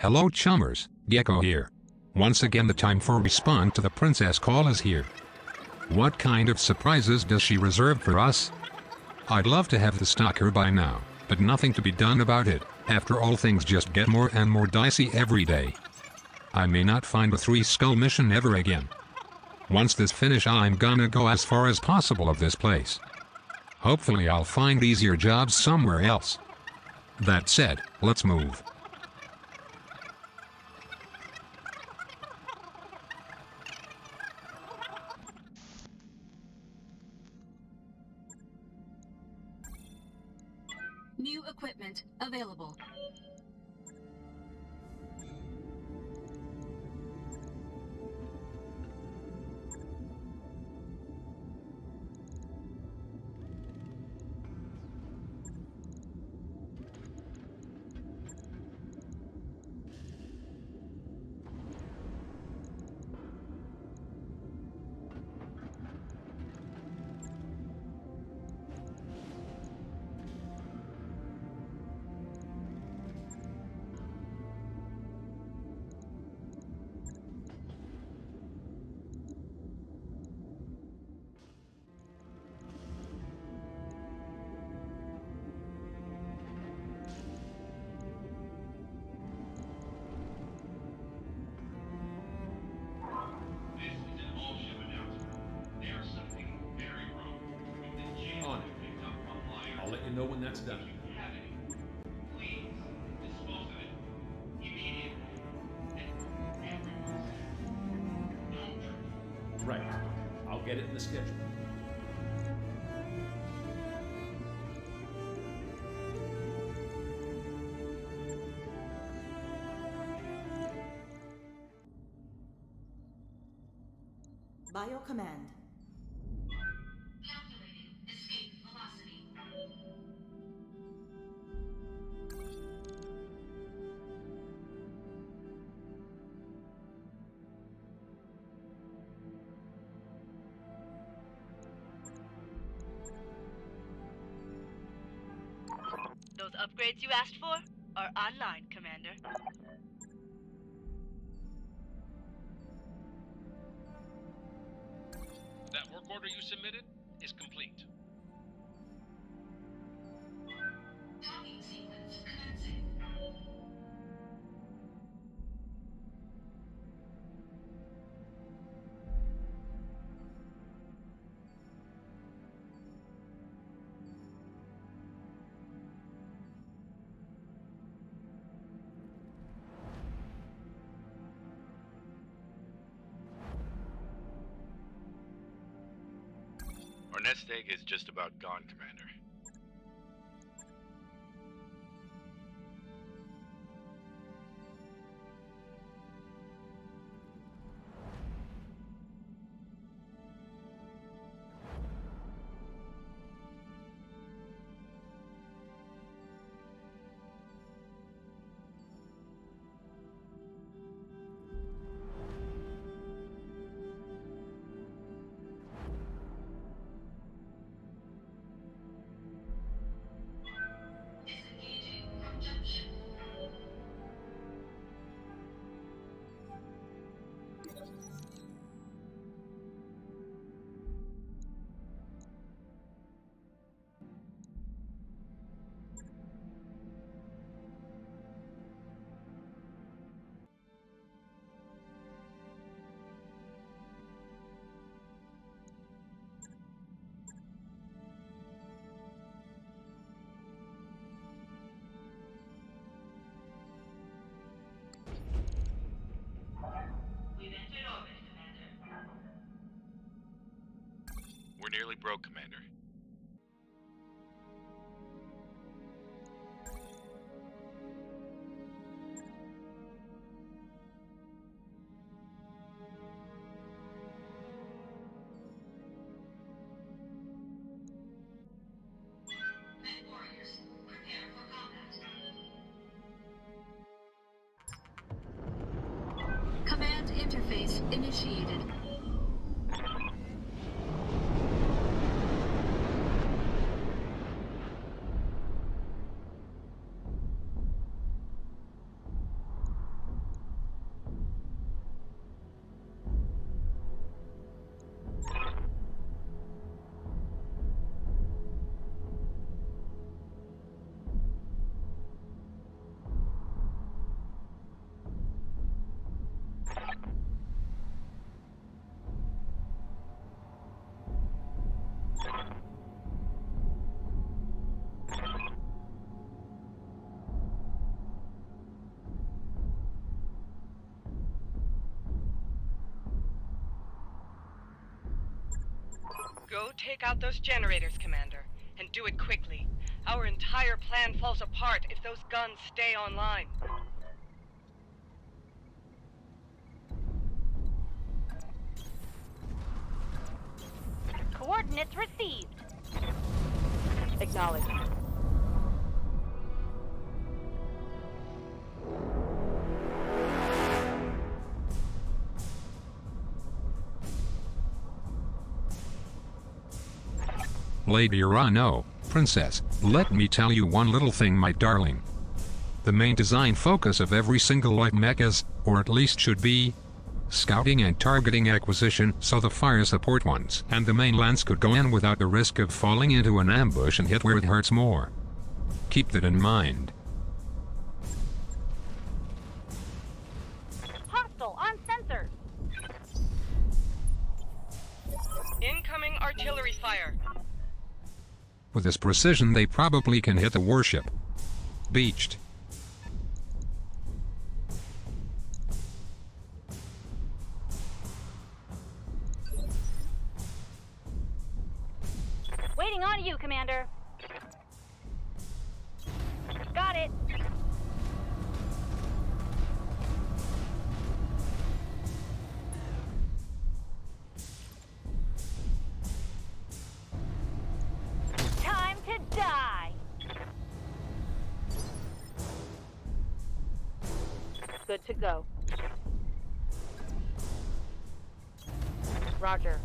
Hello chummers, Gecko here. Once again the time for respond to the princess call is here. What kind of surprises does she reserve for us? I'd love to have the stalker by now, but nothing to be done about it, after all things just get more and more dicey every day. I may not find a three skull mission ever again. Once this finish I'm gonna go as far as possible of this place. Hopefully I'll find easier jobs somewhere else. That said, let's move. Available. Right. I'll get it in the schedule. Bio command. Upgrades you asked for are online, Nest is just about gone, Commander. Nearly broke, Commander. Command interface initiated. Go take out those generators, Commander, and do it quickly. Our entire plan falls apart if those guns stay online. Lady Arano, Princess, let me tell you one little thing my darling. The main design focus of every single light mechas, or at least should be, scouting and targeting acquisition so the fire support ones and the main lance could go in without the risk of falling into an ambush and hit where it hurts more. Keep that in mind. This precision they probably can hit the warship. Beached. Good to go. Roger.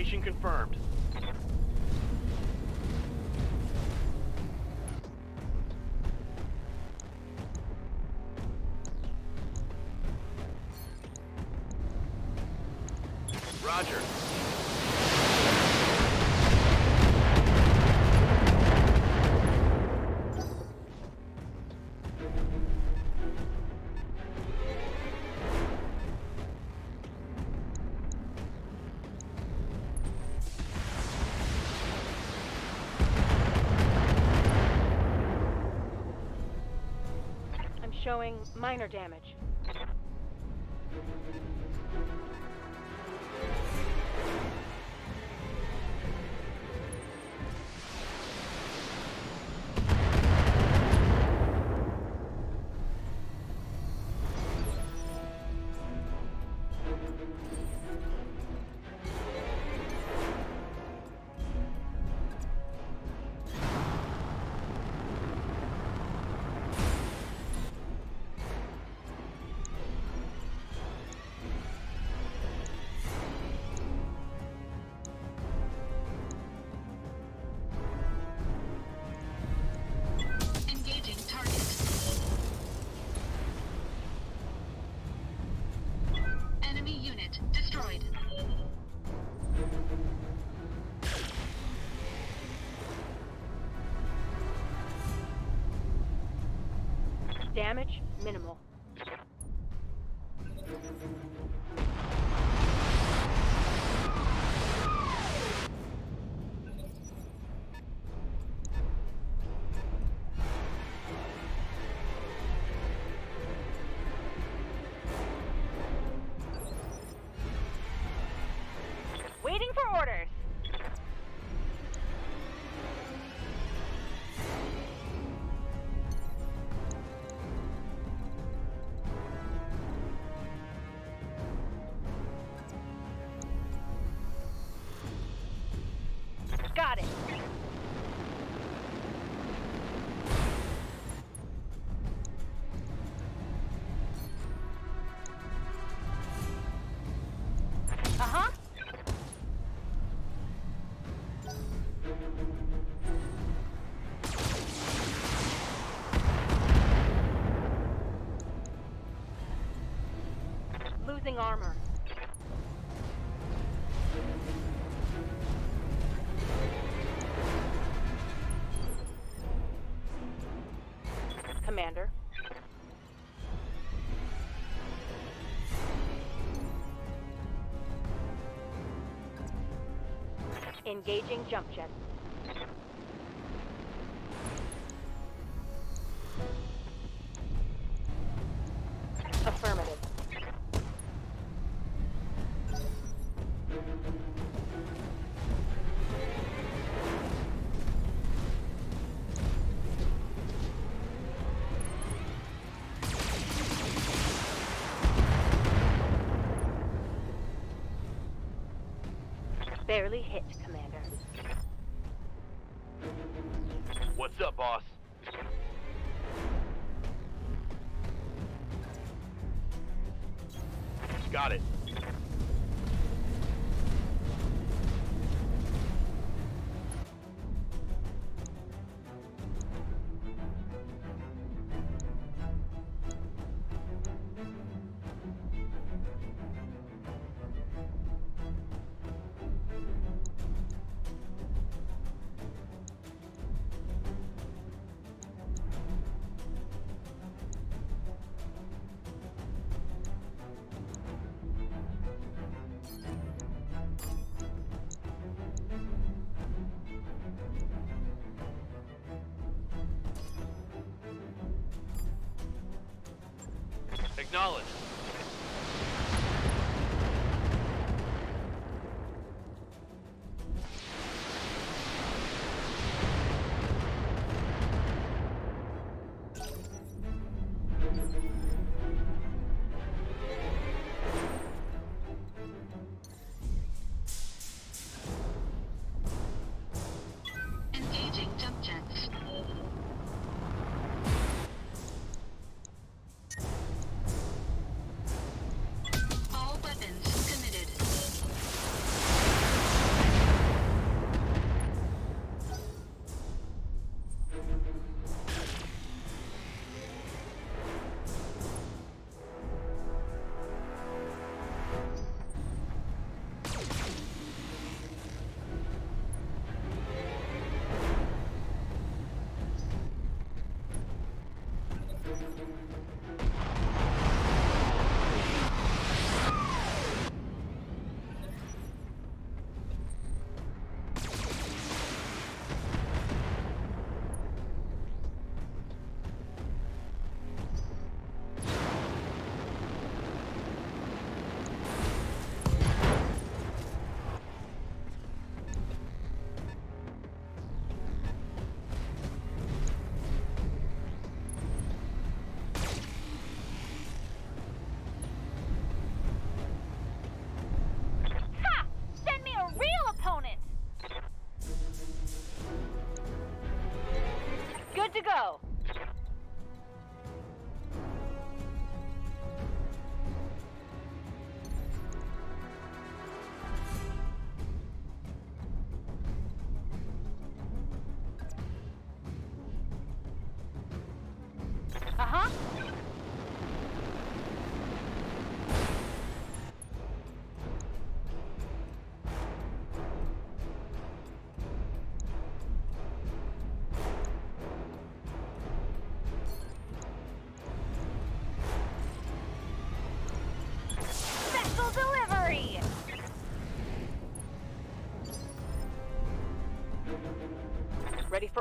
Location confirmed. Showing minor damage. Damage armor. Commander. Engaging jump jet. Barely hit, Acknowledge.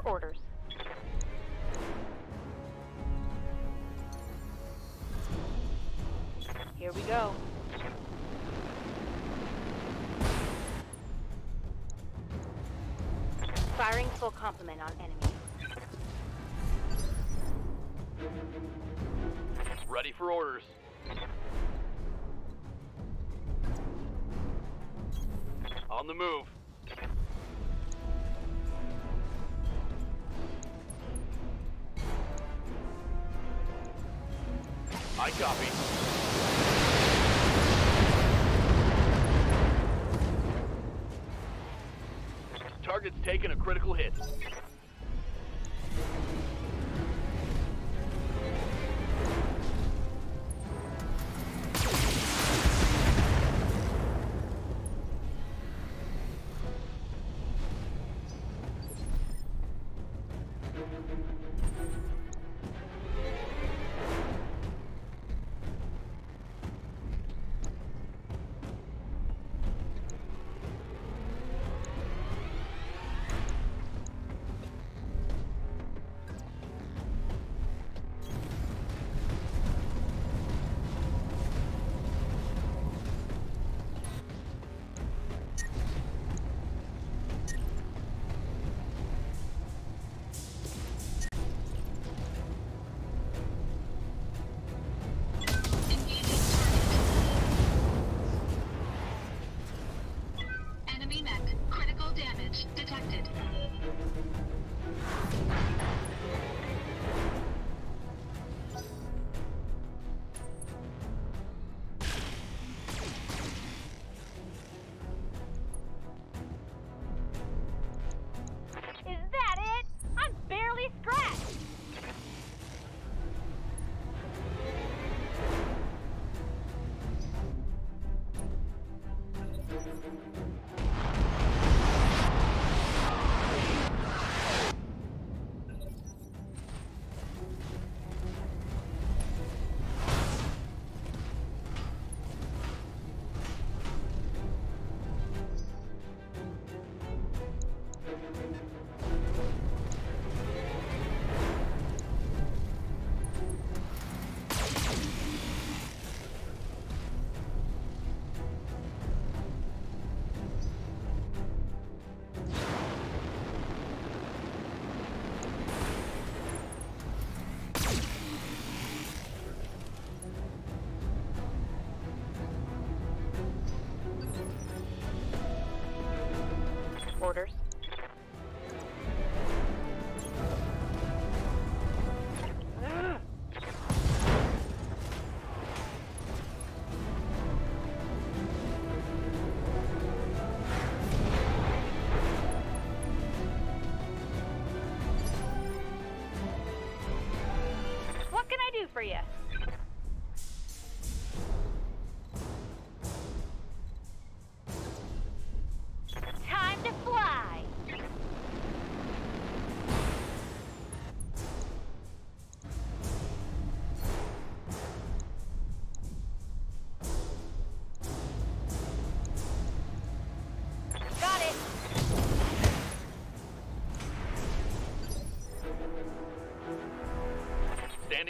Orders. Here we go. Firing full complement on enemy. Taken a critical hit.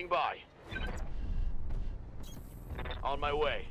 by. On my way.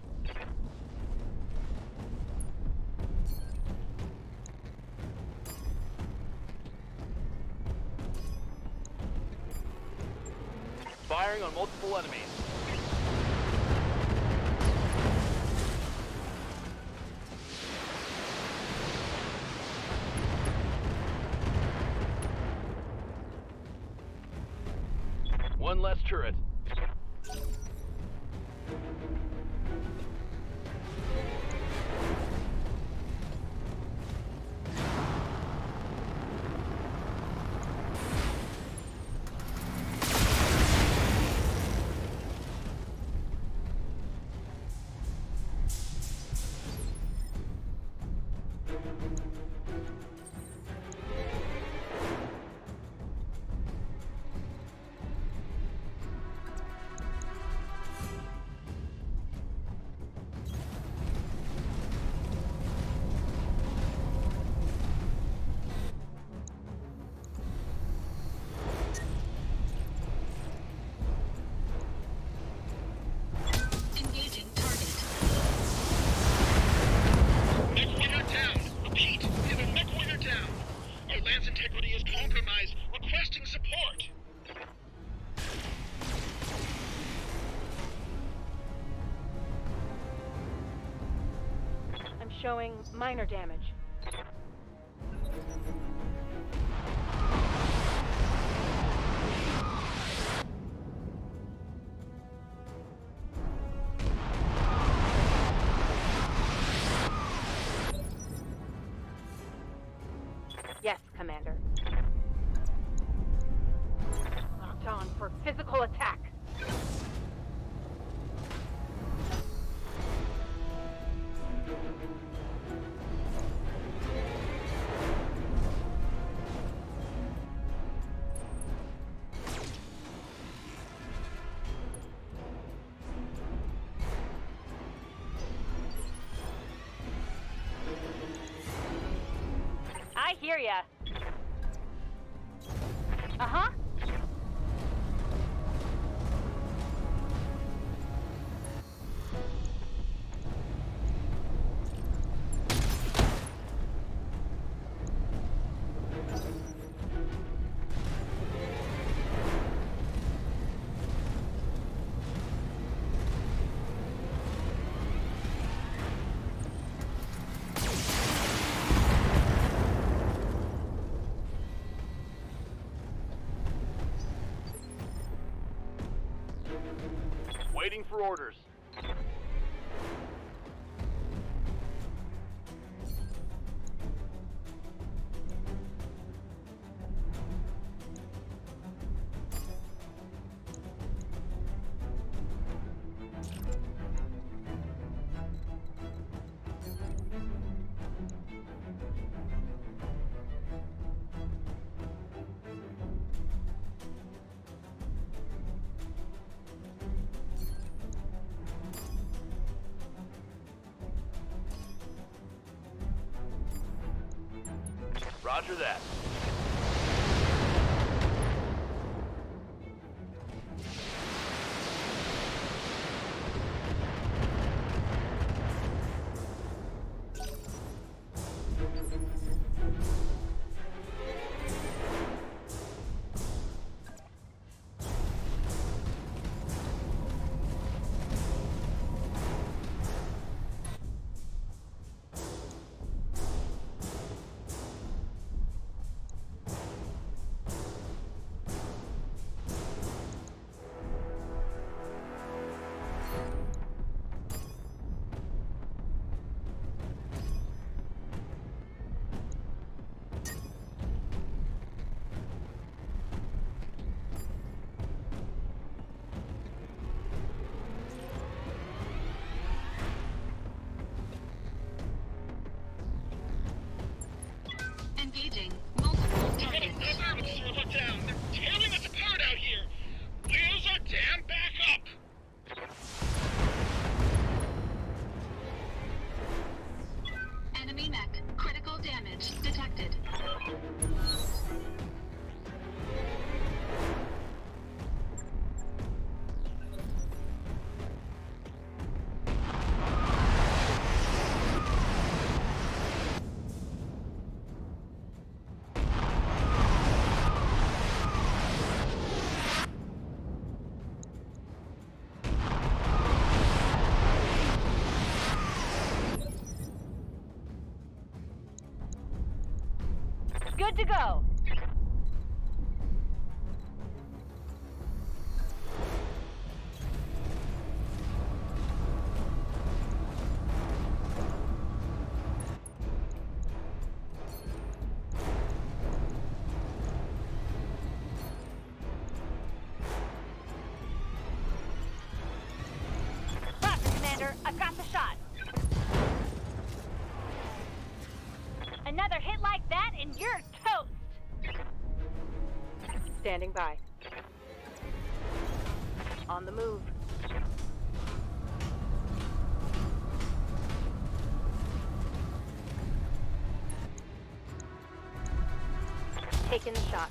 showing minor damage. I hear ya. Waiting for orders. Roger that. good to go. Standing by. On the move. Taking the shot.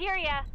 Hear ya.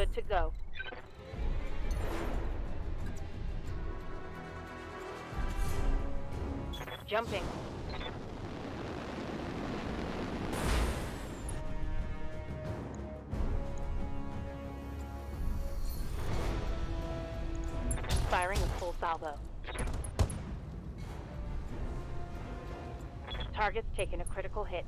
Good to go. Jumping. Firing a full salvo. Target's taken a critical hit.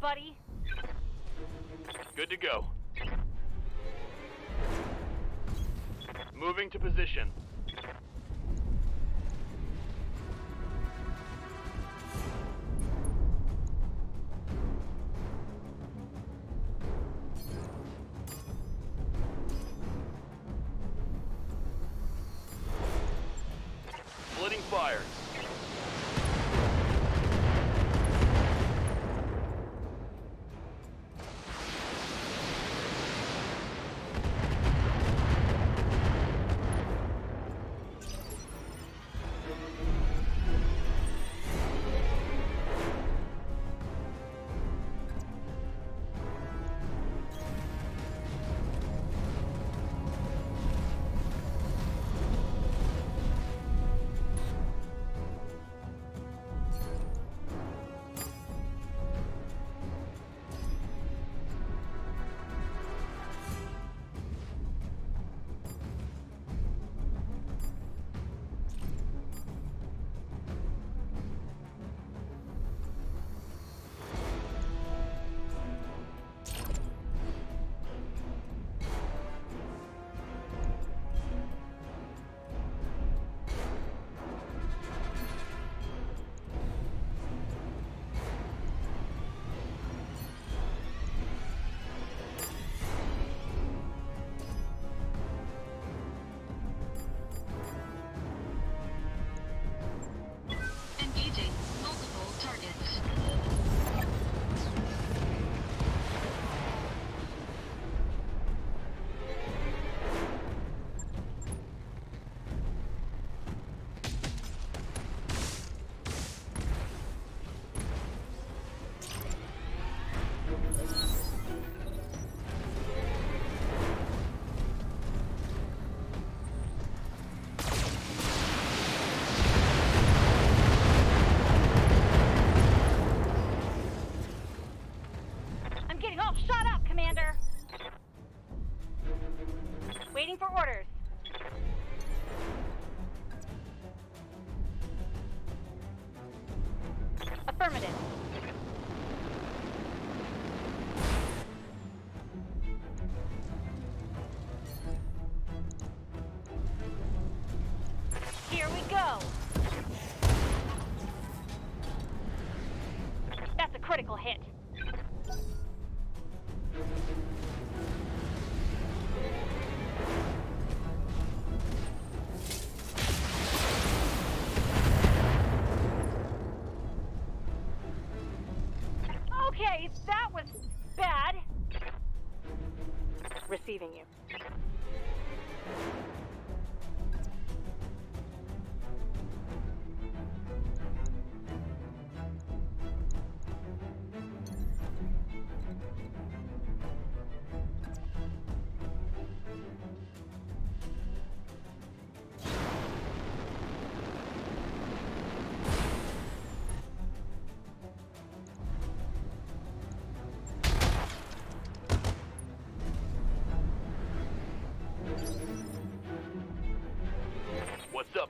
Buddy. Good to go. Moving to position.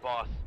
Boss?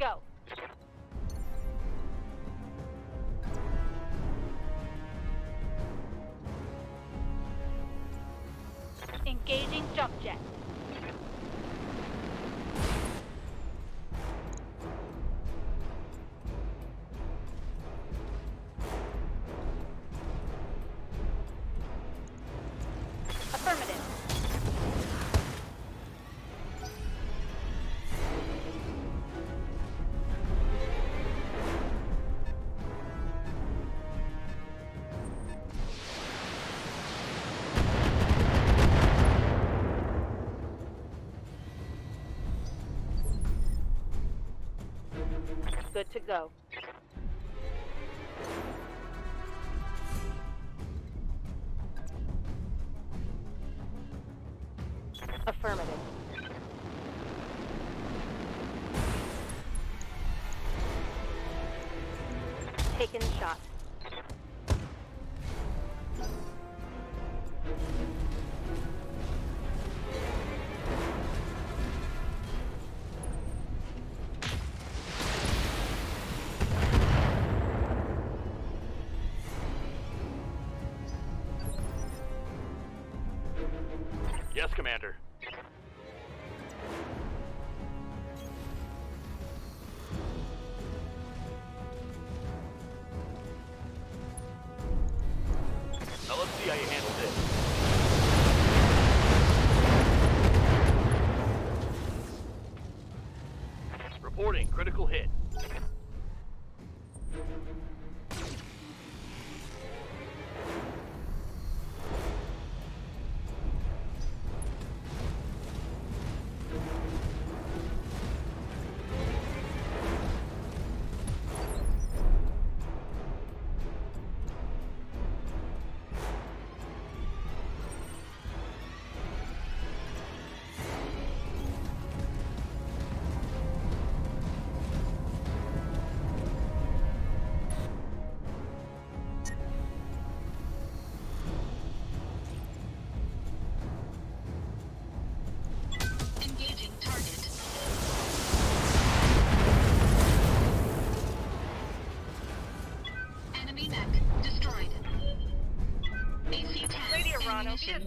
Go.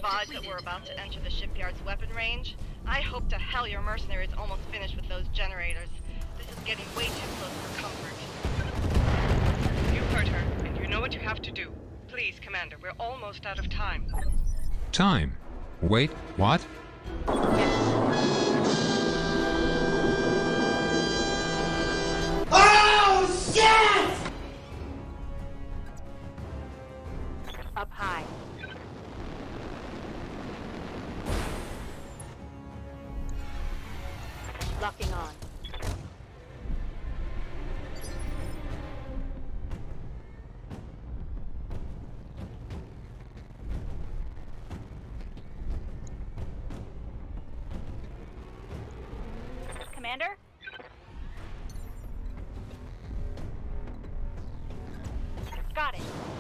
That we're about to enter the shipyard's weapon range. I hope to hell your mercenaries almost finished with those generators. This is getting way too close for comfort. You heard her, and you know what you have to do. Please, Commander, we're almost out of time. Time. Wait, what? Got it.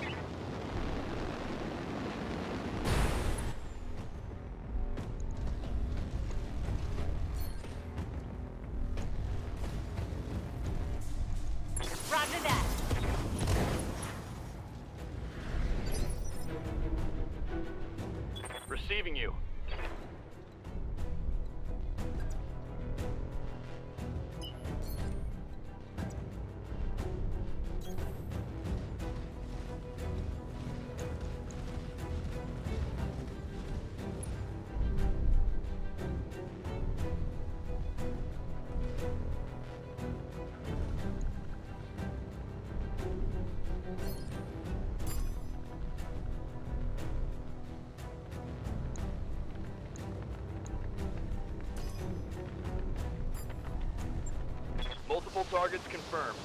Multiple targets confirmed.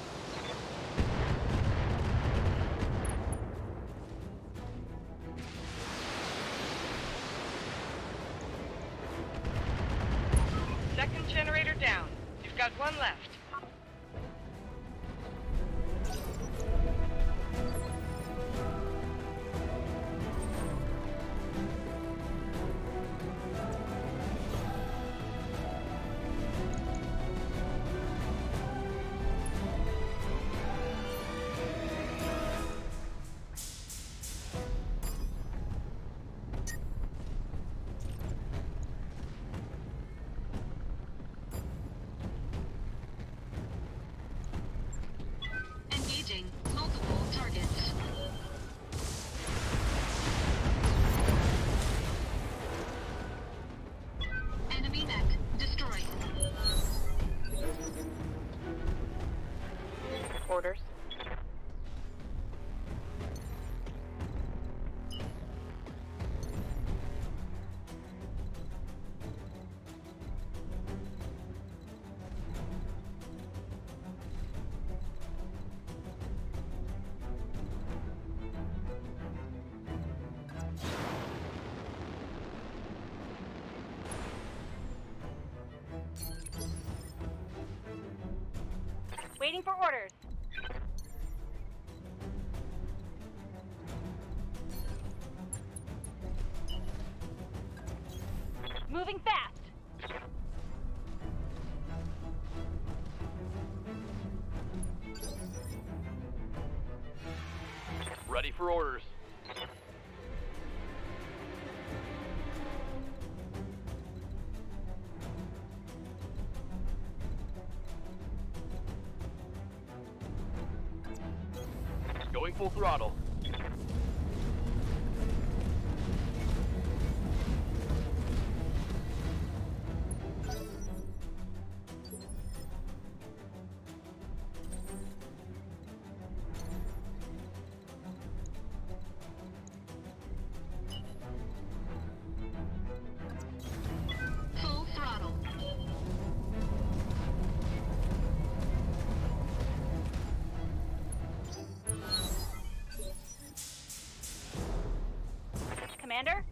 Waiting for orders. Commander?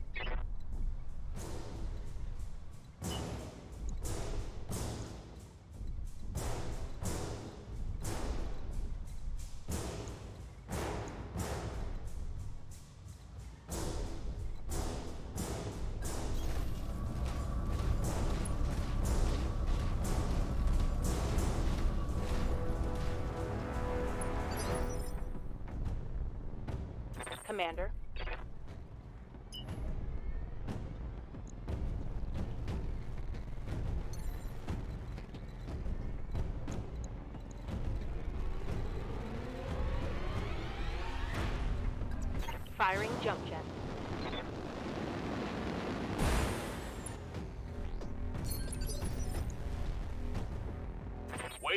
Commander?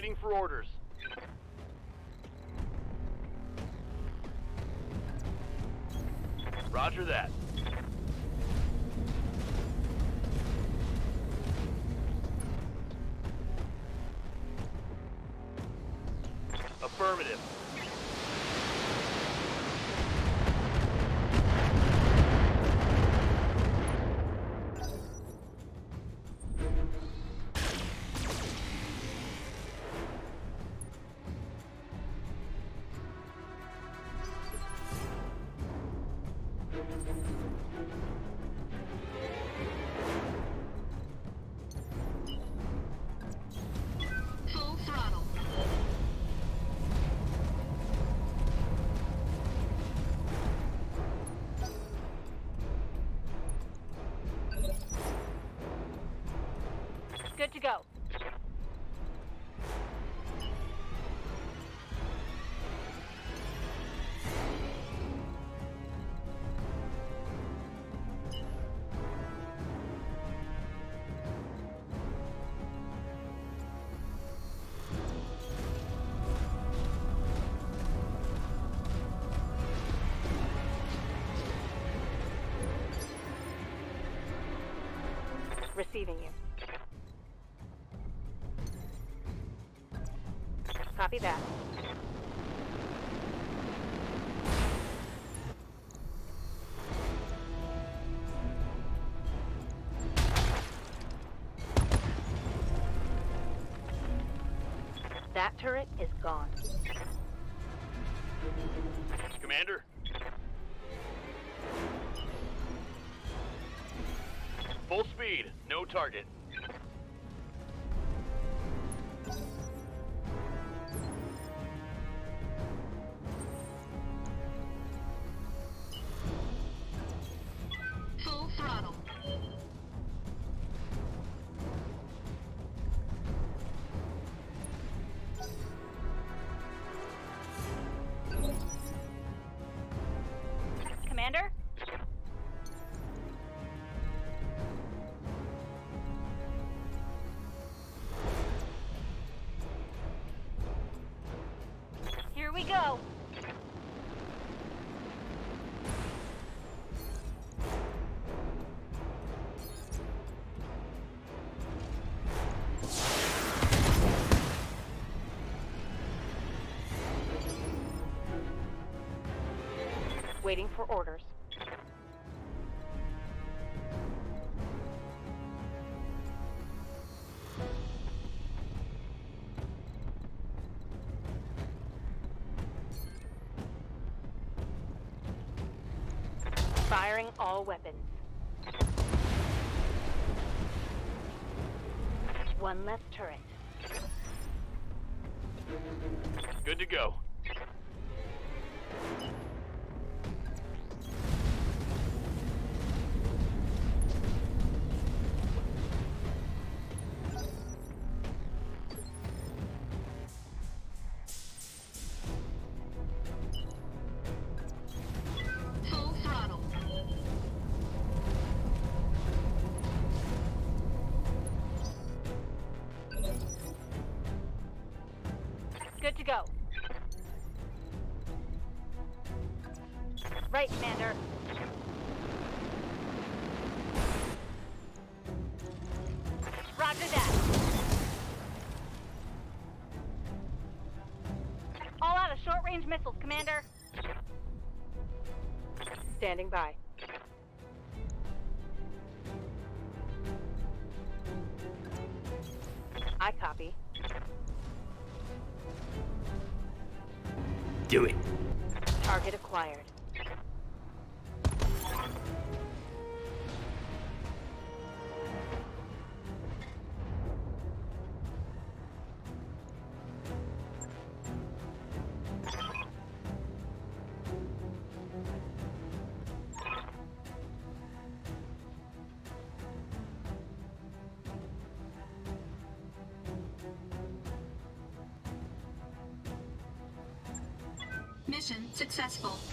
Waiting for orders. Receiving you. Copy that. That turret is gone. Commander? Target. Waiting for orders. Firing all weapons. One less turret. Good to go. Standing by. Mission successful.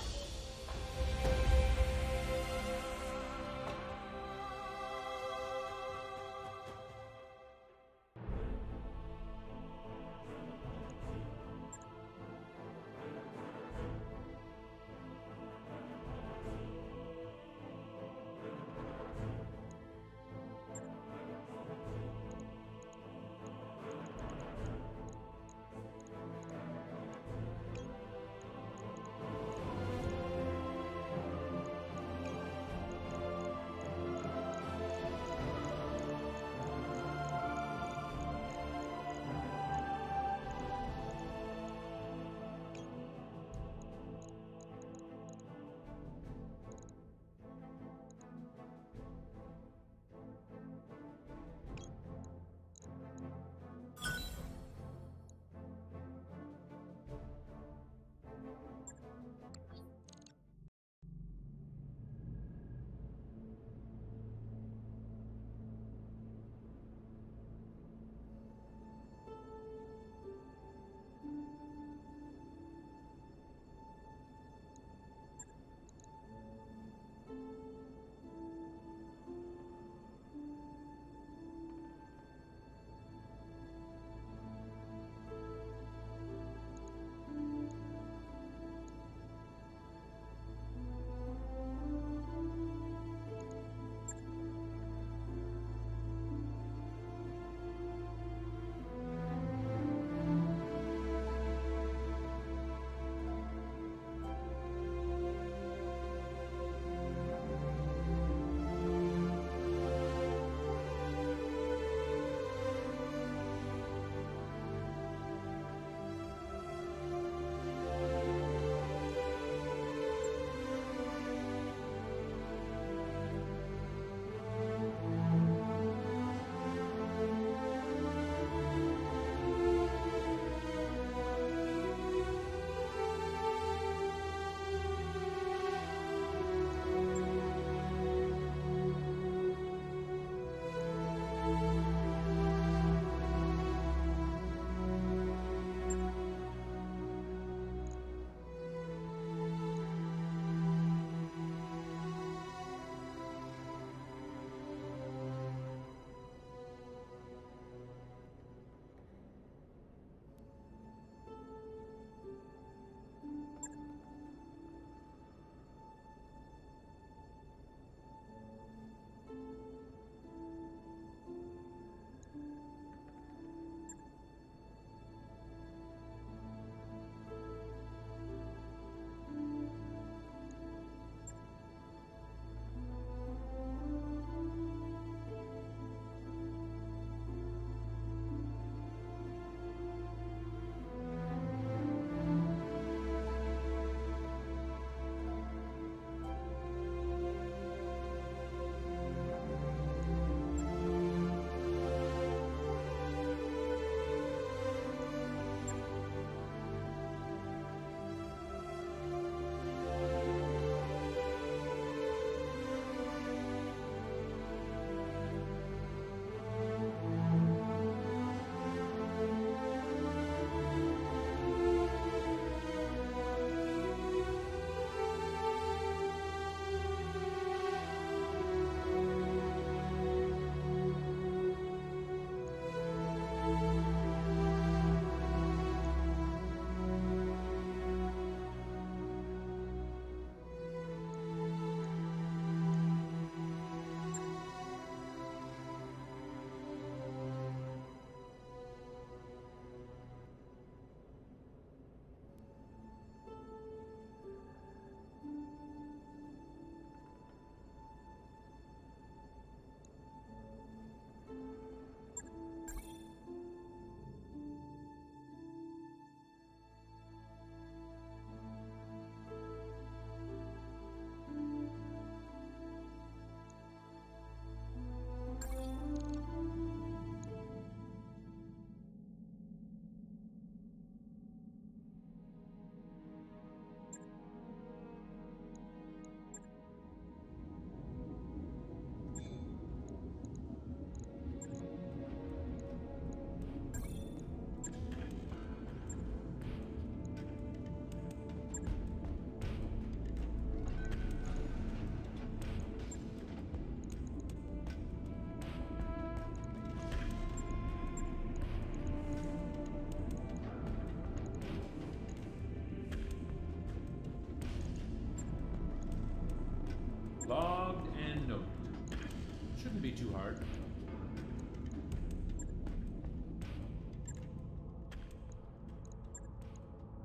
Hard.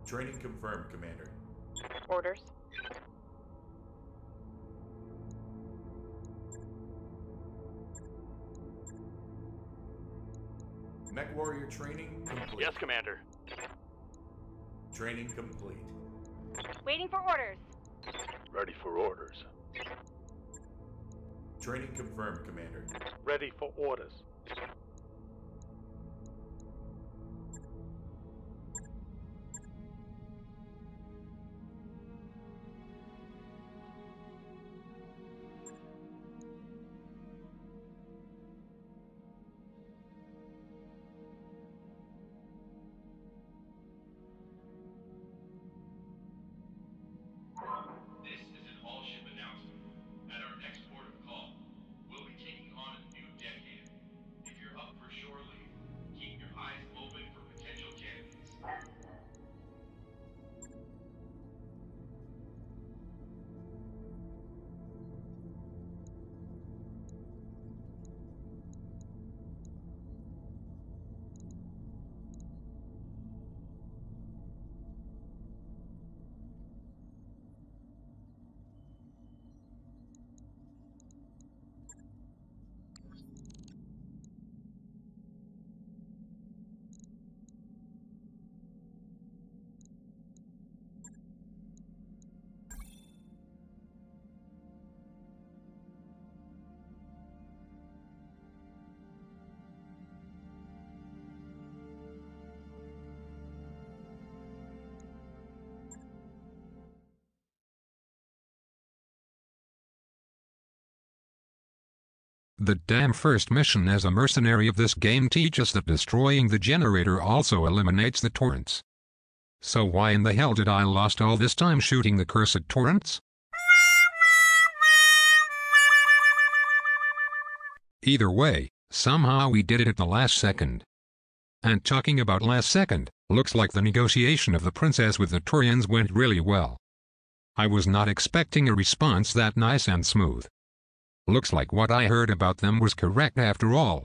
Training confirmed, Commander. Orders. Mech Warrior training complete. Yes, Commander. Training complete. Waiting for orders. Ready for orders. Training confirmed, Commander. Ready for orders. The damn first mission as a mercenary of this game teaches us that destroying the generator also eliminates the torrents. So why in the hell did I lost all this time shooting the cursed torrents? Either way, somehow we did it at the last second. And talking about last second, looks like the negotiation of the princess with the Taurians went really well. I was not expecting a response that nice and smooth. Looks like what I heard about them was correct after all.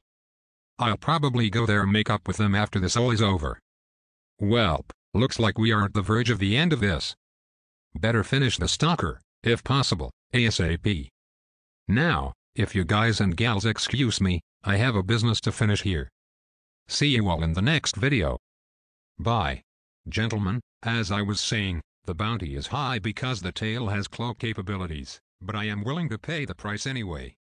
I'll probably go there and make up with them after this all is over. Welp, looks like we are at the verge of the end of this. Better finish the stalker, if possible, ASAP. Now, if you guys and gals excuse me, I have a business to finish here. See you all in the next video. Bye. Gentlemen, as I was saying, the bounty is high because the tail has cloak capabilities, but I am willing to pay the price anyway.